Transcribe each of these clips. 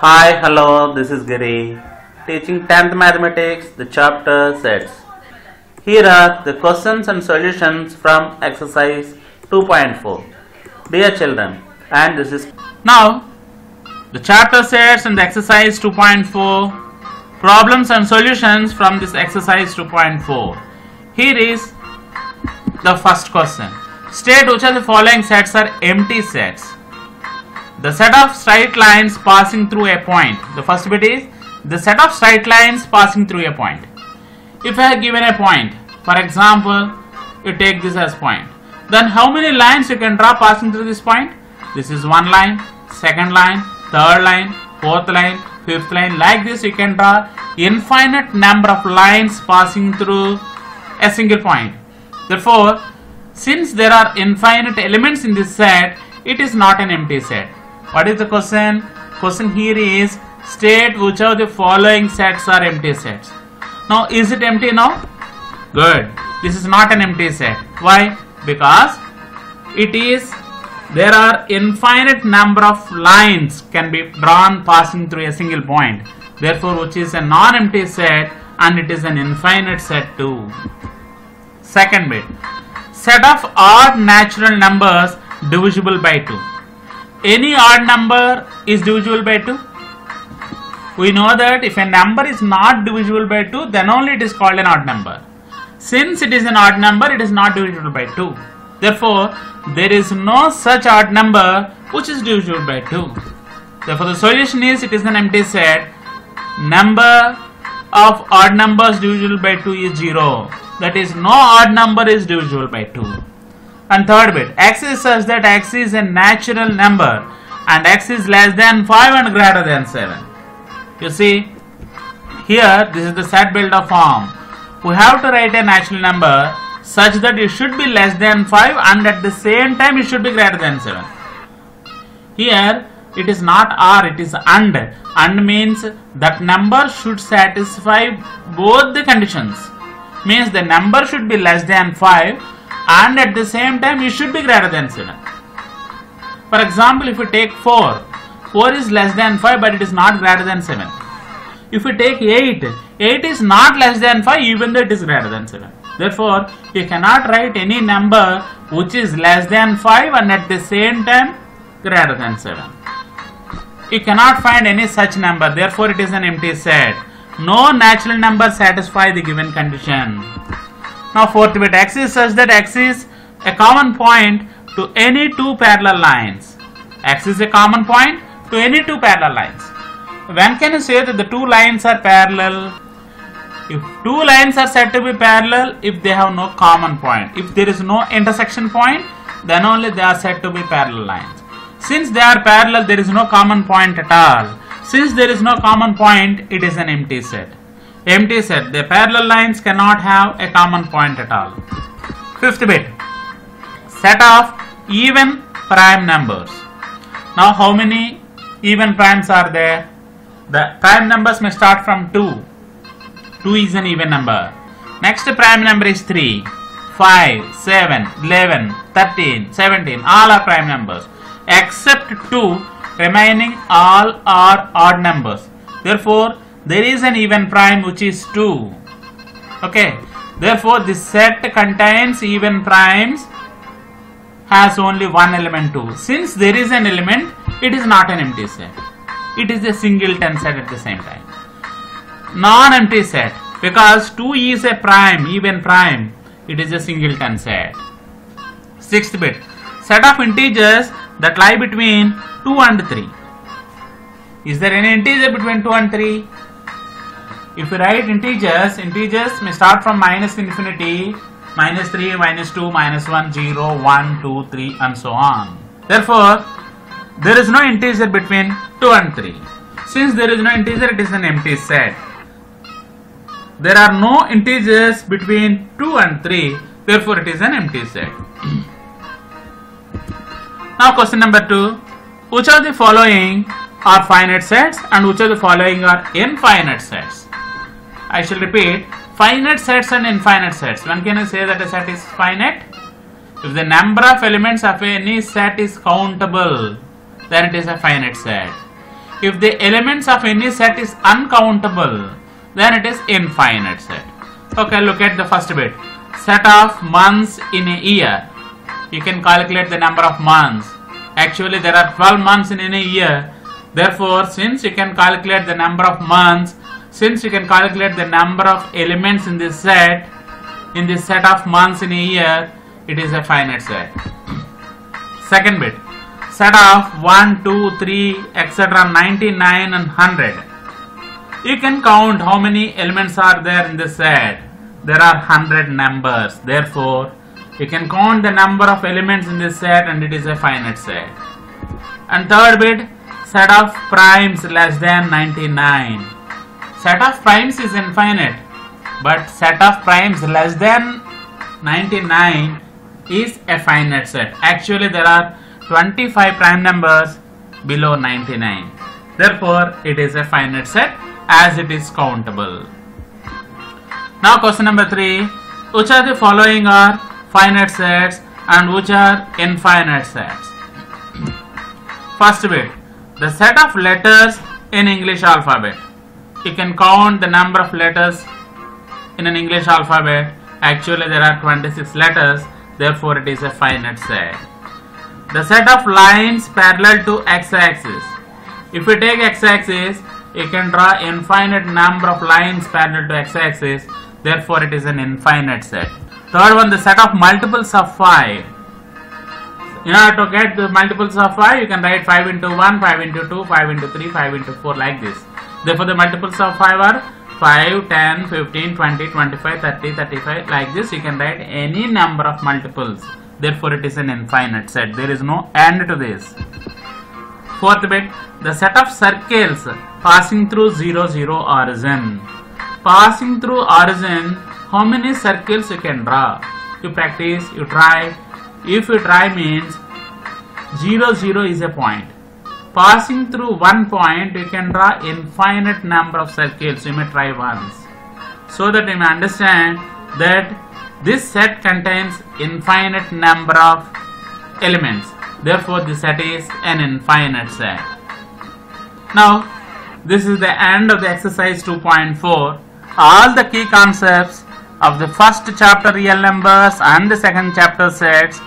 Hi, hello, this is Giri, teaching 10th Mathematics, the chapter sets. Here are the questions and solutions from exercise 2.4. Dear children, and this is Now, the chapter sets and the exercise 2.4 problems and solutions from this exercise 2.4. Here is the first question. State which of the following sets are empty sets. The set of straight lines passing through a point. The first bit is the set of straight lines passing through a point. If I have given a point, for example, you take this as point, then how many lines you can draw passing through this point? This is one line, second line, third line, fourth line, fifth line. Like this, you can draw infinite number of lines passing through a single point. Therefore, since there are infinite elements in this set, it is not an empty set. What is the question? Question here is state which of the following sets are empty sets. Now, is it empty now? Good. This is not an empty set. Why? Because it is there are infinite number of lines can be drawn passing through a single point. Therefore, which is a non-empty set and it is an infinite set too. Second bit. Set of odd natural numbers divisible by 2. Any odd number is divisible by 2. We know that if a number is not divisible by 2, then only it is called an odd number. Since it is an odd number, it is not divisible by 2. Therefore, there is no such odd number which is divisible by 2. Therefore, the solution is it is an empty set. Number of odd numbers divisible by 2 is 0. That is, no odd number is divisible by 2. And third bit, x is such that x is a natural number and x is less than 5 and greater than 7. You see, here this is the set builder form. We have to write a natural number such that it should be less than 5 and at the same time it should be greater than 7. Here it is not or it is and. And means that number should satisfy both the conditions. Means the number should be less than 5 and at the same time it should be greater than 7. For example, if we take 4, 4 is less than 5 but it is not greater than 7. If we take 8, 8 is not less than 5 even though it is greater than 7. Therefore, you cannot write any number which is less than 5 and at the same time greater than 7. You cannot find any such number, therefore it is an empty set. No natural number satisfies the given condition. Now fourth bit, x is such that x is a common point to any two parallel lines. x is a common point to any two parallel lines. When can you say that the two lines are parallel? If two lines are said to be parallel if they have no common point. If there is no intersection point, then only they are said to be parallel lines. Since they are parallel, there is no common point at all. Since there is no common point, it is an empty set. Empty set. The parallel lines cannot have a common point at all. Fifth bit. Set of even prime numbers. Now how many even primes are there? The prime numbers may start from 2. 2 is an even number. Next prime number is 3, 5, 7, 11, 13, 17. All are prime numbers. Except 2 remaining all are odd numbers. Therefore, there is an even prime which is 2. Okay. Therefore, this set contains even primes has only one element 2. Since there is an element, it is not an empty set. It is a singleton set at the same time. Non-empty set because 2 is a prime, even prime. It is a singleton set. Sixth bit. Set of integers that lie between 2 and 3. Is there any integer between 2 and 3? If you write integers, integers may start from minus infinity, minus 3, minus 2, minus 1, 0, 1, 2, 3 and so on. Therefore, there is no integer between 2 and 3. Since there is no integer, it is an empty set. There are no integers between 2 and 3, therefore it is an empty set. now question number 2. Which of the following are finite sets and which of the following are infinite sets? I shall repeat, finite sets and infinite sets. When can say that a set is finite? If the number of elements of any set is countable, then it is a finite set. if the elements of any set is uncountable, then it is infinite set. Okay, look at the first bit. Set of months in a year. You can calculate the number of months. Actually, there are 12 months in a year. Therefore, since you can calculate the number of months, since you can calculate the number of elements in this set, in this set of months in a year, it is a finite set. Second bit, set of 1, 2, 3, etc. 99 and 100. You can count how many elements are there in this set. There are 100 numbers. Therefore, you can count the number of elements in this set and it is a finite set. And third bit, set of primes less than 99. Set of primes is infinite, but set of primes less than 99 is a finite set. Actually, there are 25 prime numbers below 99. Therefore, it is a finite set as it is countable. Now, question number 3. Which are the following are finite sets and which are infinite sets? First bit, the set of letters in English alphabet. You can count the number of letters in an English alphabet. Actually, there are 26 letters, therefore, it is a finite set. The set of lines parallel to x-axis. If you take x-axis, you can draw infinite number of lines parallel to x-axis, therefore, it is an infinite set. Third one, the set of multiples of 5. In order to get the multiples of 5, you can write 5 into 1, 5 into 2, 5 into 3, 5 into 4 like this. Therefore, the multiples of 5 are 5, 10, 15, 20, 25, 30, 35 like this. You can write any number of multiples. Therefore, it is an infinite set. There is no end to this. Fourth bit, the set of circles passing through 0, 0 origin. Passing through origin, how many circles you can draw? You practice, you try. If you try means 0, 0 is a point. Passing through one point, you can draw infinite number of circles. You may try once. So that you may understand that this set contains infinite number of elements. Therefore, this set is an infinite set. Now, this is the end of the exercise 2.4. All the key concepts of the first chapter real numbers and the second chapter sets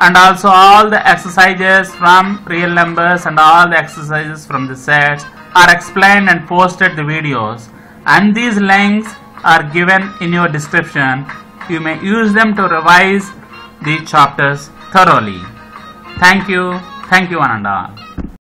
and also all the exercises from real numbers and all the exercises from the sets are explained and posted the videos. And these links are given in your description. You may use them to revise the chapters thoroughly. Thank you. Thank you one and all